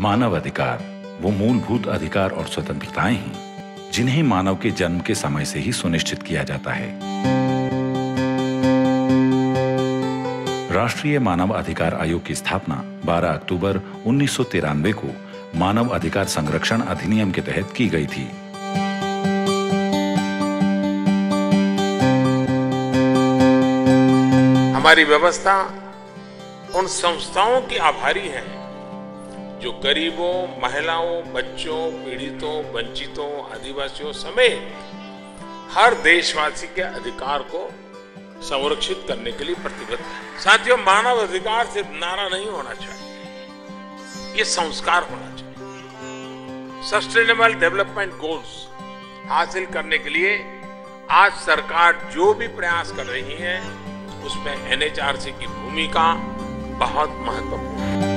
मानव अधिकार वो मूलभूत अधिकार और स्वतंत्रताएँ हैं, जिन्हें मानव के जन्म के समय से ही सुनिश्चित किया जाता है। राष्ट्रीय मानव अधिकार आयोग की स्थापना 12 अक्टूबर उन्नीस सौ तिरानवे को मानव अधिकार संरक्षण अधिनियम के तहत की गई थी। हमारी व्यवस्था उन संस्थाओं की आभारी है जो गरीबों, महिलाओं, बच्चों, पीड़ितों, वंचितों, आदिवासियों समेत हर देशवासी के अधिकार को संरक्षित करने के लिए प्रतिबद्ध है। साथियों, मानव अधिकार सिर्फ़ नारा नहीं होना चाहिए। ये संस्कार होना चाहिए। सस्टेनेबल डेवलपमेंट गोल्स हासिल करने के लिए आज सरकार जो भी प्रयास कर रही है, उसमें एनएचआरसी की भूमिका बहुत महत्वपूर्ण है।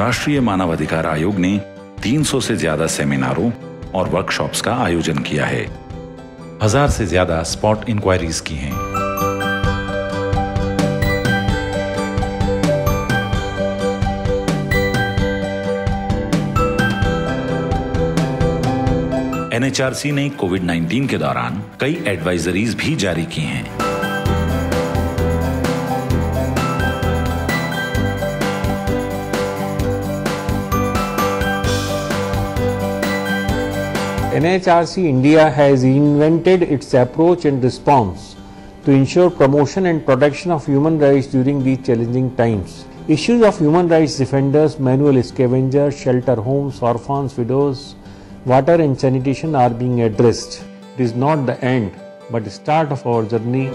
राष्ट्रीय मानवाधिकार आयोग ने 300 से ज़्यादा सेमिनारों और वर्कशॉप्स का आयोजन किया है। हज़ार से ज़्यादा स्पॉट इंक्वायरीज की हैं। एनएचआरसी ने कोविड 19 के दौरान कई एडवाइजरीज भी जारी की हैं। NHRC India has invented its approach and response to ensure promotion and protection of human rights during these challenging times. Issues of human rights defenders, manual scavengers, shelter homes, orphans, widows, water and sanitation are being addressed. It is not the end but the start of our journey